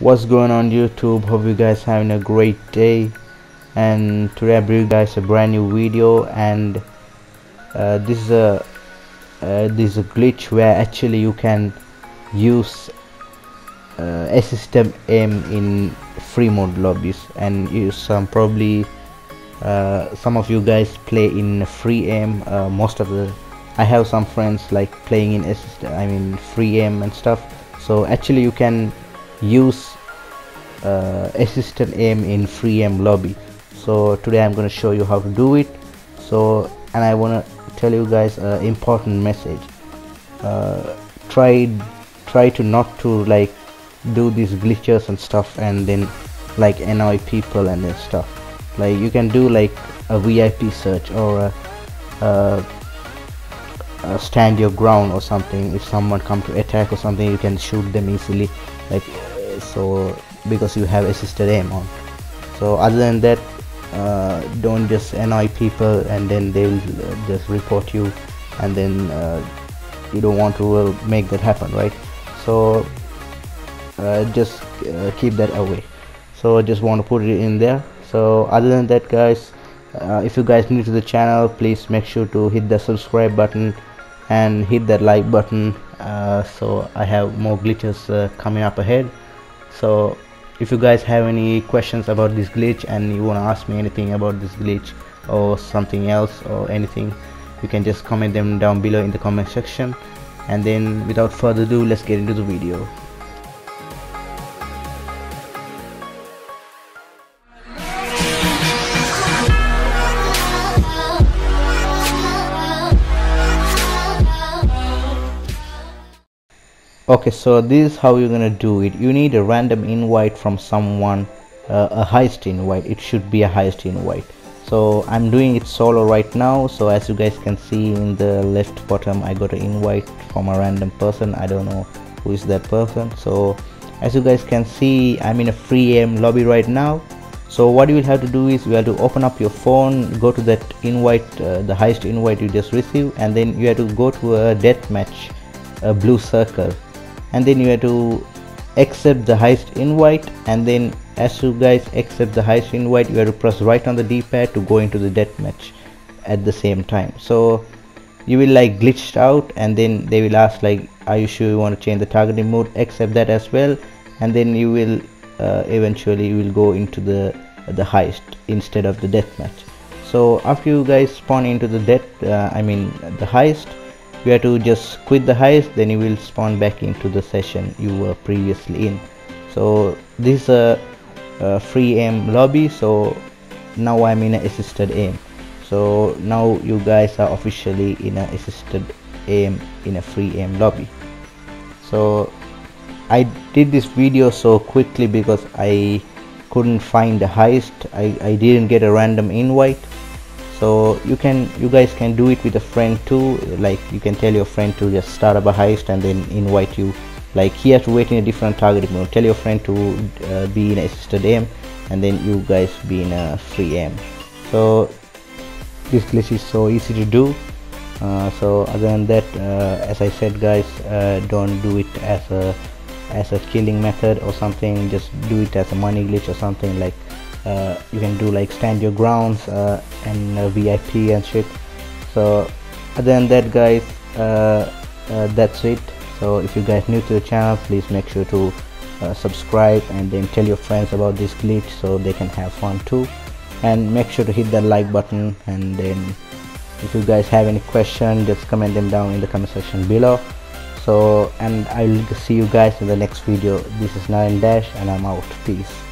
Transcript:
what's going on youtube? Hope you guys having a great day. And today i bring you guys a brand new video and uh, this is a uh, this is a glitch where actually you can use uh, system aim in free mode lobbies and use some probably uh, some of you guys play in free aim uh, most of the I have some friends like playing in assist I mean free aim and stuff. So actually you can use uh, assistant aim in free aim lobby. So today I'm gonna show you how to do it. So and I wanna tell you guys an important message. Uh, try try to not to like do these glitches and stuff and then like annoy people and then stuff. Like you can do like a VIP search or a, a, a stand your ground or something. If someone come to attack or something you can shoot them easily. Like so because you have assisted aim on. So other than that uh, don't just annoy people and then they will uh, just report you and then uh, you don't want to uh, make that happen right? So uh, just uh, keep that away. So I just want to put it in there. So other than that guys if you guys new to the channel please make sure to hit the subscribe button and hit that like button. So I have more glitches coming up ahead so if you guys have any questions about this glitch and you want to ask me anything about this glitch or something else or anything you can just comment them down below in the comment section. And then without further ado let's get into the video okay so this is how you're gonna do it. You need a random invite from someone uh, a heist invite. It should be a heist invite. So i'm doing it solo right now. So as you guys can see in the left bottom i got an invite from a random person. I don't know who is that person. So as you guys can see i'm in a free aim lobby right now. So what you will have to do is you have to open up your phone go to that invite uh, the heist invite you just received and then you have to go to a deathmatch a blue circle and then you have to accept the heist invite. And then as you guys accept the heist invite you have to press right on the d-pad to go into the deathmatch at the same time. So you will like glitched out. And then they will ask like are you sure you want to change the targeting mode? Accept that as well. And then you will uh, eventually you will go into the the heist instead of the deathmatch. So after you guys spawn into the death uh, i mean the heist you have to just quit the heist then you will spawn back into the session you were previously in. So this is a, a free aim lobby so now I'm in an assisted aim. So now you guys are officially in an assisted aim in a free aim lobby. So I did this video so quickly because I couldn't find the heist. I, I didn't get a random invite so you can you guys can do it with a friend too. Like you can tell your friend to just start up a heist and then invite you. Like he has to wait in a different targeting mode. Tell your friend to uh, be in assisted aim and then you guys be in a free aim so this glitch is so easy to do. Uh, so other than that uh, as I said guys uh, don't do it as a as a killing method or something. Just do it as a money glitch or something. Like uh, you can do like stand your grounds uh, and uh, VIP and shit. So other than that guys uh, uh, that's it. So if you guys new to the channel please make sure to uh, subscribe and then tell your friends about this glitch so they can have fun too. And make sure to hit that like button and then if you guys have any question just comment them down in the comment section below. So and i'll see you guys in the next video. This is Narendash and i'm out. Peace